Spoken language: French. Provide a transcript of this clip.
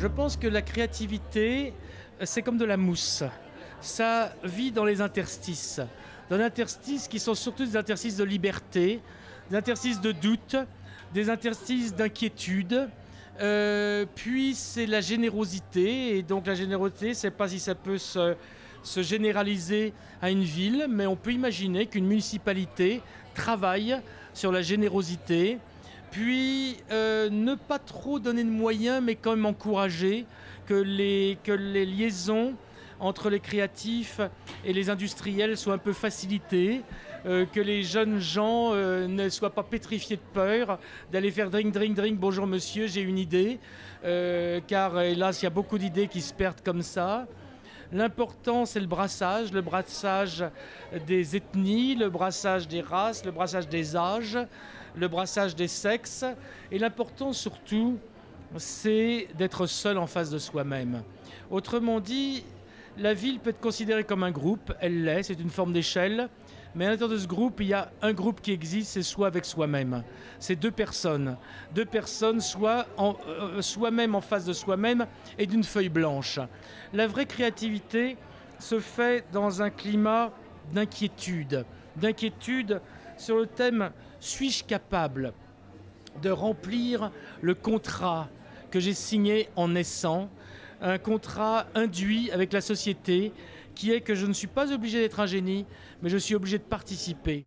Je pense que la créativité, c'est comme de la mousse. Ça vit dans les interstices. Dans les interstices qui sont surtout des interstices de liberté, des interstices de doute, des interstices d'inquiétude. Euh, puis c'est la générosité, et donc la générosité, c'est pas si ça peut se généraliser à une ville, mais on peut imaginer qu'une municipalité travaille sur la générosité, puis euh, ne pas trop donner de moyens, mais quand même encourager que les, liaisons entre les créatifs et les industriels soient un peu facilitées, euh, que les jeunes gens euh, ne soient pas pétrifiés de peur d'aller faire drink, drink, drink, bonjour monsieur, j'ai une idée, car hélas, il y a beaucoup d'idées qui se perdent comme ça. L'important, c'est le brassage, le brassage des ethnies, le brassage des races, le brassage des âges, le brassage des sexes. Et l'important surtout, c'est d'être seul en face de soi-même. Autrement dit, la ville peut être considérée comme un groupe, elle l'est, c'est une forme d'échelle. Mais à l'intérieur de ce groupe, il y a un groupe qui existe, c'est soi avec soi-même. C'est deux personnes. Deux personnes, soit euh, soi-même en face de soi-même et d'une feuille blanche. La vraie créativité se fait dans un climat d'inquiétude. D'inquiétude sur le thème suis-je capable de remplir le contrat que j'ai signé en naissant, un contrat induit avec la société qui est que je ne suis pas obligé d'être un génie, mais je suis obligé de participer.